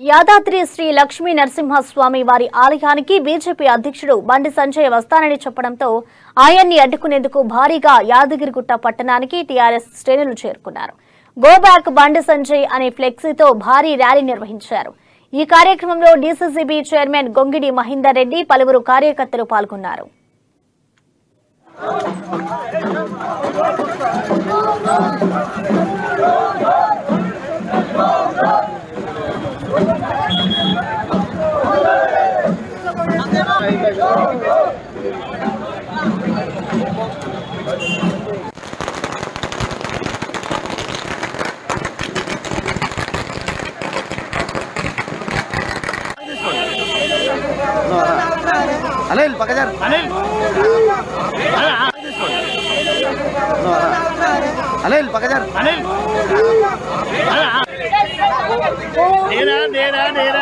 యాదాద్రి శ్రీ లక్ష్మీ నరసింహస్వామి వారి ఆలయానికి బీజేపీ అధ్యక్షుడు బండి సంజయ్ వస్తానని చెప్పడంతో ఆయన్ని అడ్డుకునేందుకు భారీగా యాదగిరిగుట్ట పట్టణానికి టీఆర్ఎస్ శ్రేణులు చేరుకున్నారు. గోబ్యాక్ బండి సంజయ్ అనే ఫ్లెక్సీతో భారీ ర్యాలీ నిర్వహించారు. ఈ కార్యక్రమంలో డీసీసీబీ చైర్మన్ గొంగిడి మహేందర్ రెడ్డి పలువురు కార్యకర్తలు పాల్గొన్నారు. అనిల్ పక్కజారు అనిల్. అనిల్ పక్కజారు అనిల్. నేనా నేనా నేనా?